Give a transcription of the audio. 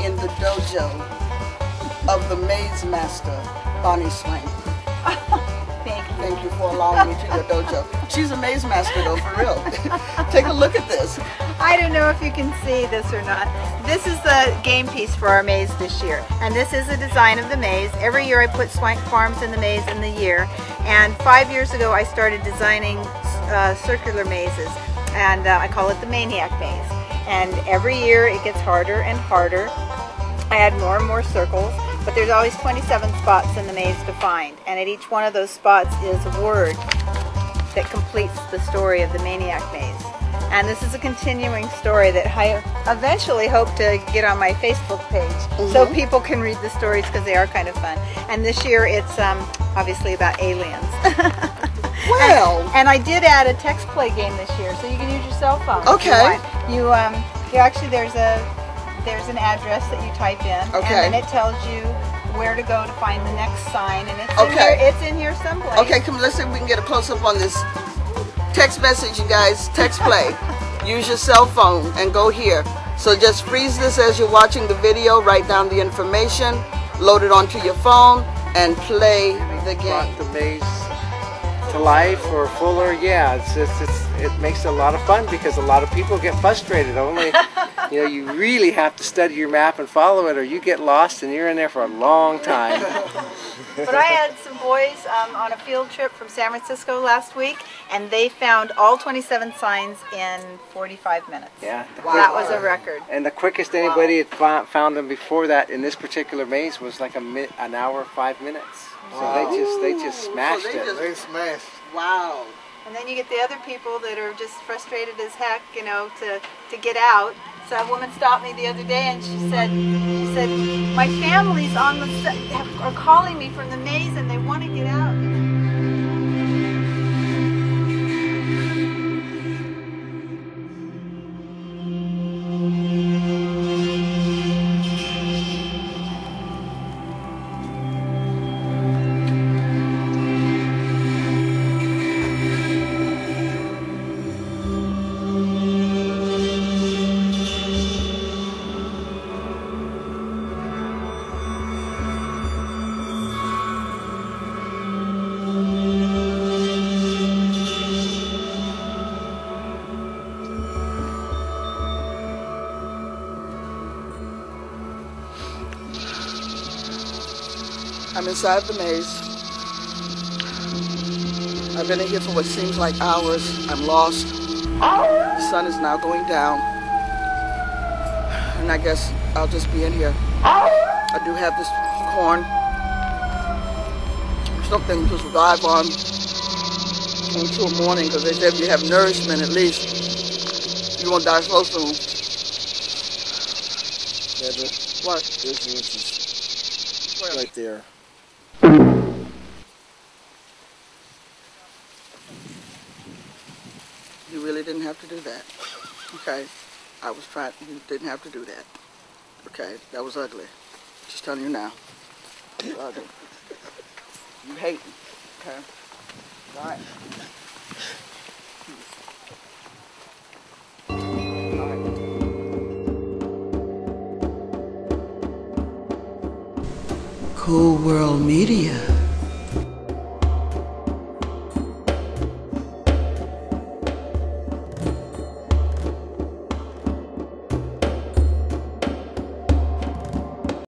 in the dojo of the maze master, Bonnie Swank. Thank you. Thank you for allowing me to your dojo. She's a maze master though, for real. Take a look at this. I don't know if you can see this or not. This is the game piece for our maze this year. And this is the design of the maze. Every year I put Swank Farms in the maze in the year. And five years ago I started designing uh, circular mazes. And uh, I call it the Maniac Maze. And every year it gets harder and harder. I add more and more circles. But there's always 27 spots in the maze to find. And at each one of those spots is a word that completes the story of the Maniac Maze. And this is a continuing story that I eventually hope to get on my Facebook page so people can read the stories because they are kind of fun. And this year it's um, obviously about aliens. Well, and, and I did add a text play game this year, so you can use your cell phone. if you Okay. Want. You um, you actually there's a there's an address that you type in, Okay. and then it tells you where to go to find the next sign, and it's in Okay. here. It's in here someplace. okay, come let's see if we can get a close up on this text message, you guys. Text play. Use your cell phone and go here. So just freeze this as you're watching the video, write down the information, load it onto your phone, and play the brought game. To life or fuller. Yeah, it's, it's, it's it makes it a lot of fun because a lot of people get frustrated. Only you know you really have to study your map and follow it, or you get lost and you're in there for a long time. But I had some boys um, on a field trip from San Francisco last week, and they found all 27 signs in 45 minutes. Yeah. That was a record. And the quickest anybody had found them before that in this particular maze was like a mi- an hour, five minutes. So they just they just Ooh, so smashed they it. just- They smashed. Wow. And then you get the other people that are just frustrated as heck, you know, to, to get out. So a woman stopped me the other day and she said, she said, my family's on the are calling me from the maze and they want to get out. I'm inside the maze. I've been in here for what seems like hours. I'm lost. The sun is now going down. And I guess I'll just be in here. I do have this corn. Something to survive on until morning because they said if you have nourishment at least, you won't die so soon. What? there's the entrance right there. Really didn't have to do that. Okay. I was trying, you didn't have to do that. Okay. That was ugly. Just telling you now. It ugly. You hate me. Okay. All right. Cool World Media.